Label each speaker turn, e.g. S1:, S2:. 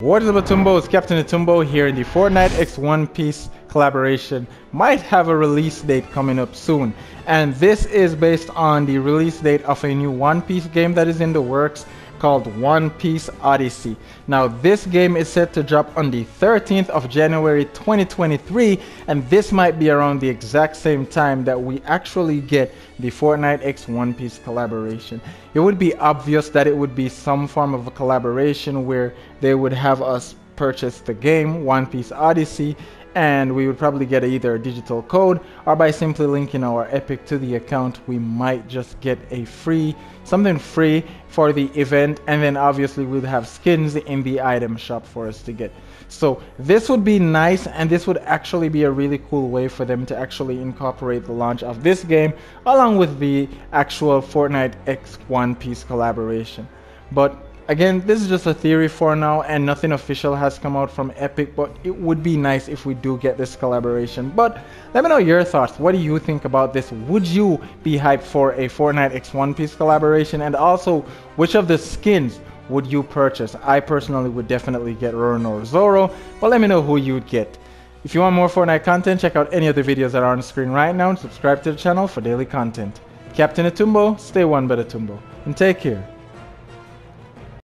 S1: What is up Atumbo? It's Captain Atumbo here in the Fortnite X One Piece collaboration. Might have a release date coming up soon. And this is based on the release date of a new One Piece game that is in the works called One Piece Odyssey. Now this game is set to drop on the 13th of January 2023 and this might be around the exact same time that we actually get the Fortnite X One Piece collaboration. It would be obvious that it would be some form of a collaboration where they would have us purchase the game One Piece Odyssey and we would probably get either a digital code or by simply linking our epic to the account we might just get a free something free for the event and then obviously we'd have skins in the item shop for us to get. So this would be nice and this would actually be a really cool way for them to actually incorporate the launch of this game along with the actual Fortnite X One Piece collaboration. But Again, this is just a theory for now and nothing official has come out from Epic, but it would be nice if we do get this collaboration. But let me know your thoughts. What do you think about this? Would you be hyped for a Fortnite X One Piece collaboration? And also, which of the skins would you purchase? I personally would definitely get Roronoa Zoro, but let me know who you'd get. If you want more Fortnite content, check out any of the videos that are on screen right now and subscribe to the channel for daily content. Captain Atumbo, stay one better Atumbo, and take care.